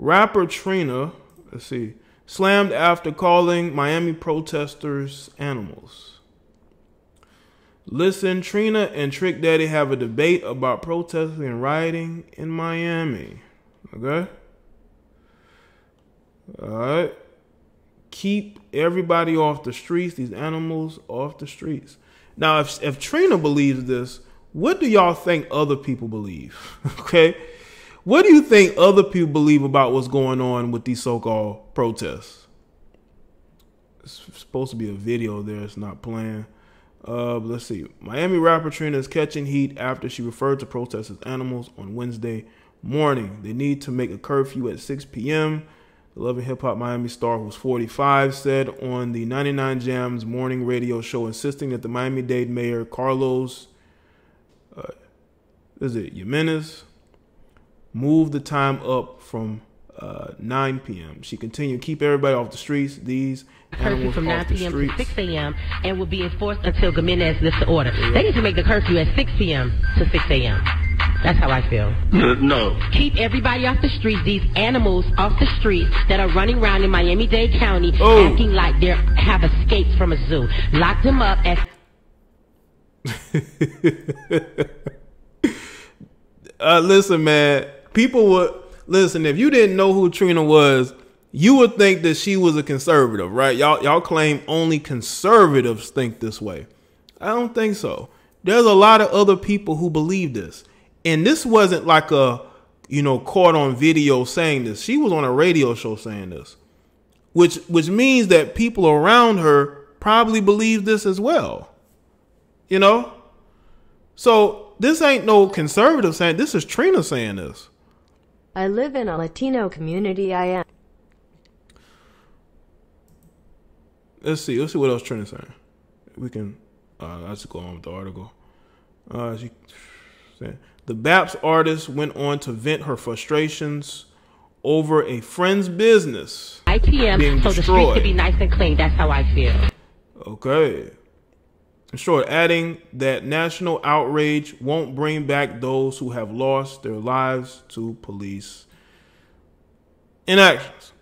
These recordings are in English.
Rapper Trina, let's see, slammed after calling Miami protesters animals. Listen, Trina and Trick Daddy have a debate about protesting and rioting in Miami. Okay? Alright. Keep everybody off the streets, these animals off the streets. Now, if, if Trina believes this, what do y'all think other people believe? okay? What do you think other people believe about what's going on with these so-called protests? It's supposed to be a video there. It's not playing. Uh, let's see. Miami rapper Trina is catching heat after she referred to protests as animals on Wednesday morning. They need to make a curfew at 6 p.m. The Love and Hip Hop Miami star, who was 45, said on the 99 Jamz morning radio show, insisting that the Miami Dade mayor Carlos, uh, is it Gimenez, move the time up from uh, 9 p.m. She continued, keep everybody off the streets. These curfew from 9 p.m. to 6 a.m. and will be enforced until Gimenez lifts the order. Yeah. They need to make the curfew at 6 p.m. to 6 a.m. That's how I feel. No. Keep everybody off the streets, these animals off the streets that are running around in Miami-Dade County oh. acting like they have escaped from a zoo. Lock them up as... uh, listen, man. People would... Listen, if you didn't know who Trina was, you would think that she was a conservative, right? Y'all, y'all claim only conservatives think this way. I don't think so. There's a lot of other people who believe this. And this wasn't like a, you know, caught on video saying this. She was on a radio show saying this. Which which means that people around her probably believe this as well. You know? So this ain't no conservative saying this is Trina saying this. I live in a Latino community I am. Let's see. Let's see what else Trina saying. We can uh let's go on with the article. Uh she saying the BAPS artist went on to vent her frustrations over a friend's business. IPM, being so destroyed. the streets could be nice and clean. That's how I feel. Okay. In short, adding that national outrage won't bring back those who have lost their lives to police inactions.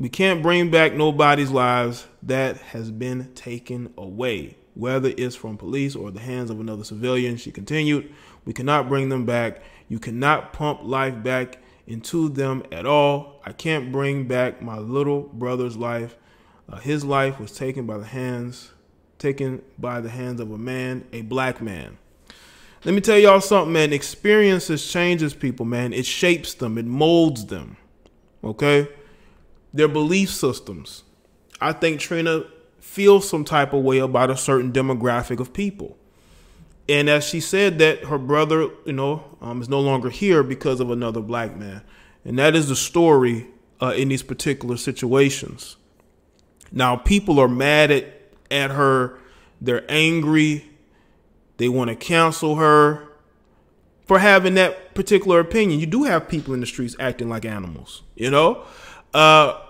We can't bring back nobody's lives that has been taken away, whether it's from police or the hands of another civilian. She continued. We cannot bring them back. You cannot pump life back into them at all. I can't bring back my little brother's life. Uh, his life was taken by the hands, taken by the hands of a man, a black man. Let me tell y'all something, man. Experiences changes people, man. It shapes them, it molds them. Okay? Their belief systems. I think Trina feels some type of way about a certain demographic of people. And as she said that her brother, you know, um, is no longer here because of another black man. And that is the story uh, in these particular situations. Now, people are mad at, at her. They're angry. They want to cancel her for having that particular opinion. You do have people in the streets acting like animals, you know? Uh,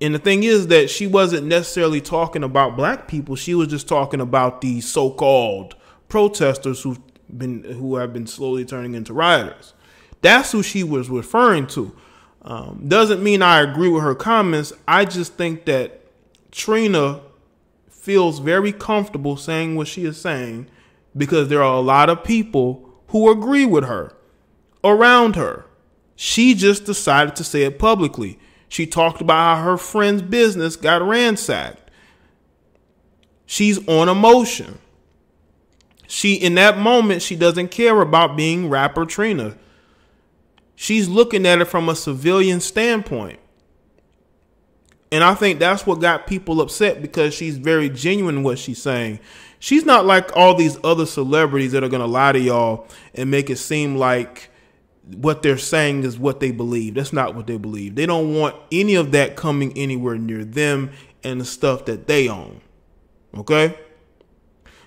and the thing is that she wasn't necessarily talking about black people. She was just talking about the so-called protesters who've been who have been slowly turning into rioters. That's who she was referring to. Um, doesn't mean I agree with her comments. I just think that Trina feels very comfortable saying what she is saying because there are a lot of people who agree with her around her. She just decided to say it publicly. She talked about how her friend's business got ransacked. She's on emotion. She, in that moment, she doesn't care about being rapper Trina. She's looking at it from a civilian standpoint. And I think that's what got people upset because she's very genuine in what she's saying. She's not like all these other celebrities that are going to lie to y'all and make it seem like what they're saying is what they believe. That's not what they believe. They don't want any of that coming anywhere near them and the stuff that they own. Okay?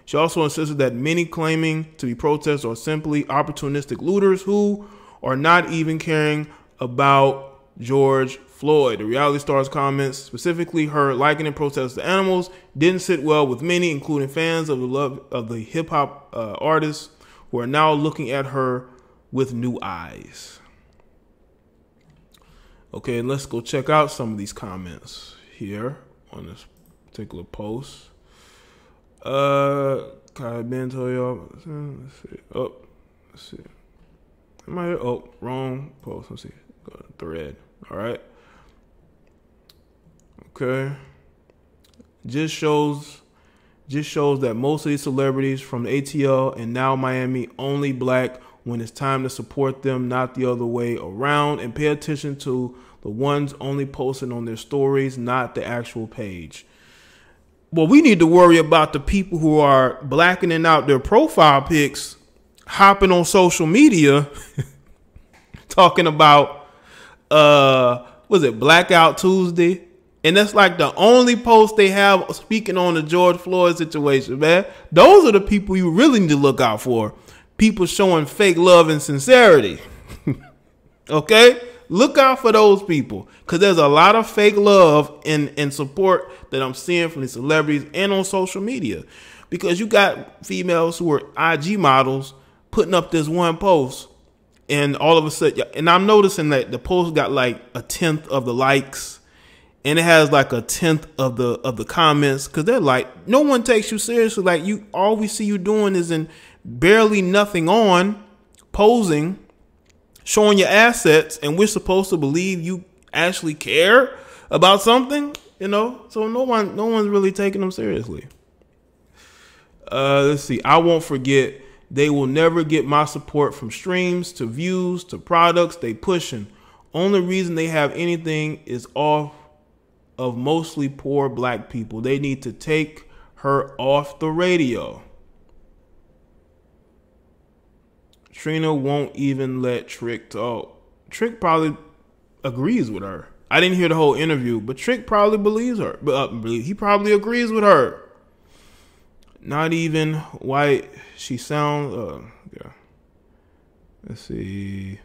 She also insisted that many claiming to be protesters are simply opportunistic looters who are not even caring about George Floyd. The reality star's comments, specifically her likening protests to animals, didn't sit well with many, including fans of the love of the hip hop uh, artists who are now looking at her with new eyes. Okay, let's go check out some of these comments here on this particular post. Uh, Kai Ben told y'all. Let's see. Oh, let's see. Am I? Oh, wrong post. Let's see. Go to thread. All right. Okay. Just shows just shows that most of these celebrities from the ATL and now Miami only black when it's time to support them, not the other way around, and pay attention to the ones only posting on their stories, not the actual page. Well, we need to worry about the people who are blackening out their profile pics, hopping on social media, talking about uh was it Blackout Tuesday? And that's like the only post they have speaking on the George Floyd situation, man. Those are the people you really need to look out for. People showing fake love and sincerity. okay? Look out for those people because there's a lot of fake love and, and support that I'm seeing from the celebrities and on social media. Because you got females who are IG models putting up this one post, and all of a sudden, and I'm noticing that the post got like a tenth of the likes. And it has like a tenth of the of the comments. Because they're like no one takes you seriously. Like you all we see you doing is in barely nothing on posing showing your assets and we're supposed to believe you actually care about something you know? So no one no one's really taking them seriously. Uh let's see. I won't forget they will never get my support from streams to views to products they pushing only reason they have anything is off of mostly poor black people. They need to take her off the radio. Trina won't even let Trick talk. Trick probably agrees with her. I didn't hear the whole interview, but Trick probably believes her. But uh, he probably agrees with her. Not even white. She sounds. Uh, yeah. Let's see.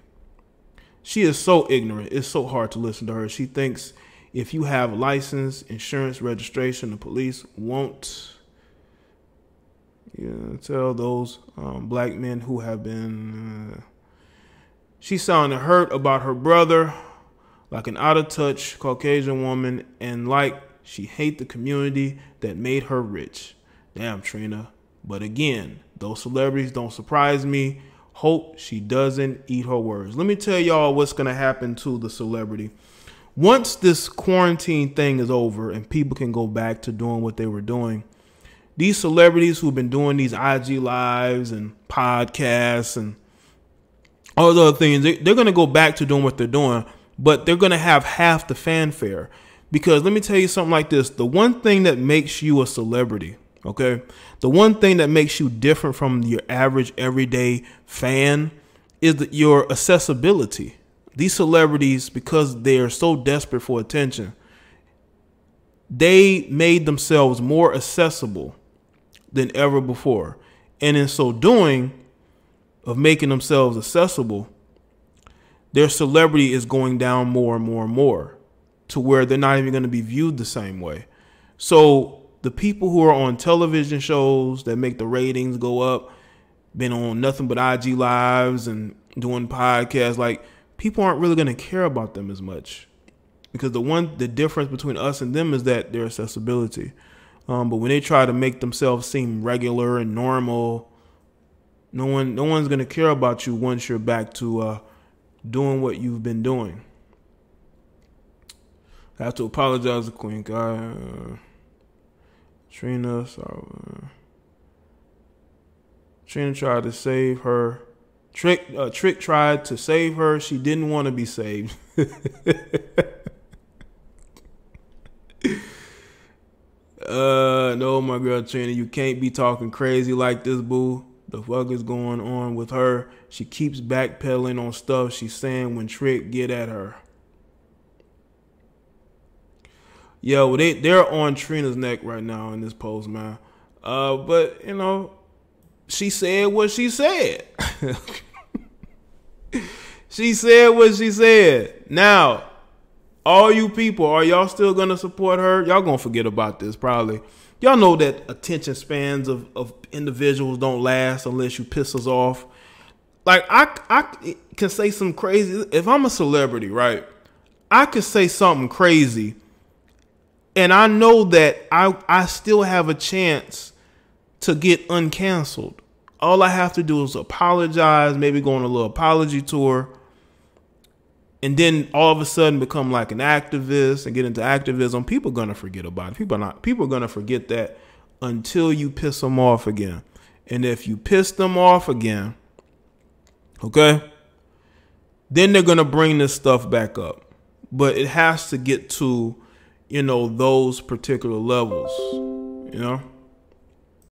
She is so ignorant. It's so hard to listen to her. She thinks if you have a license, insurance, registration, the police won't you know, tell those um, black men who have been. Uh, she sounded hurt about her brother, like an out of touch Caucasian woman, and like she hate the community that made her rich. Damn, Trina. But again, those celebrities don't surprise me. Hope she doesn't eat her words. Let me tell y'all what's going to happen to the celebrity once this quarantine thing is over and people can go back to doing what they were doing, these celebrities who've been doing these IG lives and podcasts and all the other things, they, they're going to go back to doing what they're doing, but they're going to have half the fanfare. Because let me tell you something like this the one thing that makes you a celebrity, okay, the one thing that makes you different from your average everyday fan is your accessibility these celebrities, because they are so desperate for attention, they made themselves more accessible than ever before. And in so doing, of making themselves accessible, their celebrity is going down more and more and more to where they're not even going to be viewed the same way. So the people who are on television shows that make the ratings go up, been on nothing but IG lives and doing podcasts, like people aren't really going to care about them as much because the one the difference between us and them is that their accessibility. Um, but when they try to make themselves seem regular and normal, no one no one's gonna care about you once you're back to uh, doing what you've been doing. I have to apologize to Queen Guy. Uh, Trina, sorry. Uh, Trina tried to save her Trick uh, Trick tried to save her. She didn't want to be saved. uh, no, my girl Trina, you can't be talking crazy like this, boo. The fuck is going on with her? She keeps backpedaling on stuff she's saying when Trick get at her. Yo, they they're on Trina's neck right now in this post, man. Uh, but you know, she said what she said. she said what she said. Now, all you people, are y'all still gonna support her? Y'all gonna forget about this probably. Y'all know that attention spans of, of individuals don't last unless you piss us off. Like I I can say some crazy if I'm a celebrity, right? I could say something crazy and I know that I I still have a chance to get uncanceled. All I have to do is apologize, maybe go on a little apology tour, and then all of a sudden become like an activist and get into activism. People are gonna forget about it. People are not. People are gonna forget that until you piss them off again. And if you piss them off again, okay, then they're gonna bring this stuff back up. But it has to get to you know, those particular levels, you know?